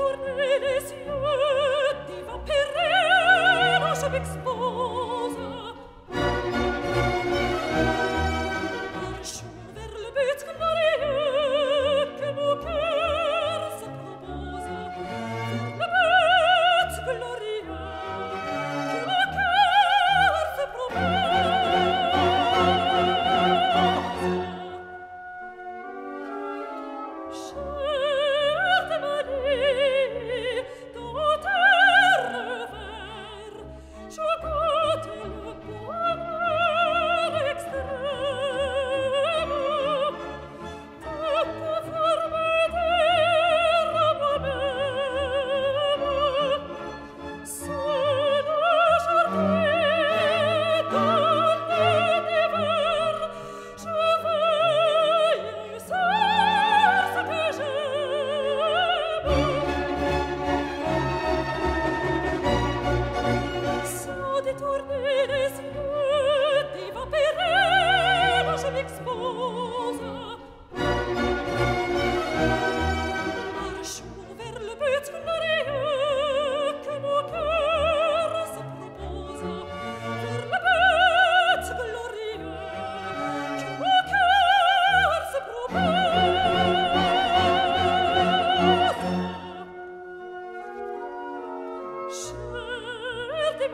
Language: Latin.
tourner les yeux, diva perera, je m'expose. Je